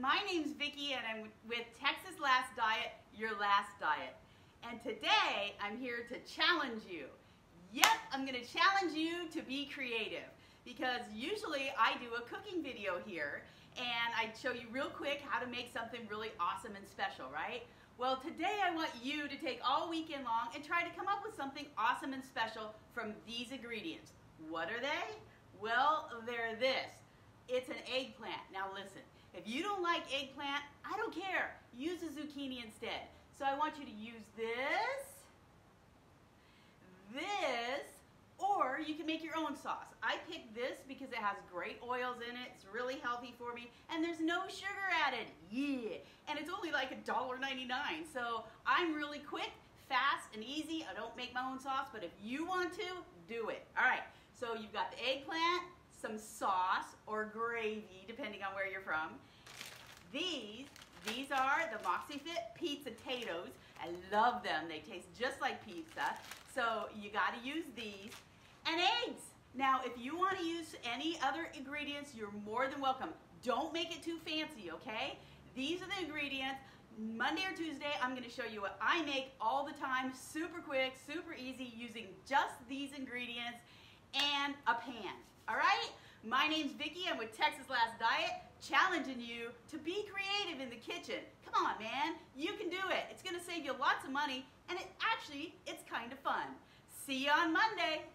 my name's Vicki and I'm with Texas Last Diet, your last diet. And today I'm here to challenge you. Yep, I'm gonna challenge you to be creative because usually I do a cooking video here and I show you real quick how to make something really awesome and special, right? Well, today I want you to take all weekend long and try to come up with something awesome and special from these ingredients. What are they? Well, they're this. It's an eggplant. Now listen, if you don't like eggplant, I don't care. Use a zucchini instead. So I want you to use this, this, or you can make your own sauce. I picked this because it has great oils in it. It's really healthy for me. And there's no sugar added. Yeah. And it's only like $1.99. So I'm really quick, fast, and easy. I don't make my own sauce, but if you want to, do it. All right. So you've got the eggplant, some sauce or gravy, depending on where you're from. These, these are the Moxie Fit pizza potatoes. I love them. They taste just like pizza. So you got to use these. And eggs. Now, if you want to use any other ingredients, you're more than welcome. Don't make it too fancy, okay? These are the ingredients. Monday or Tuesday, I'm going to show you what I make all the time, super quick, super easy, using just these ingredients and a pan. All right? My name's Vicki. I'm with Texas Last Diet, challenging you to be creative in the kitchen. Come on, man. You can do it. It's going to save you lots of money, and it actually, it's kind of fun. See you on Monday.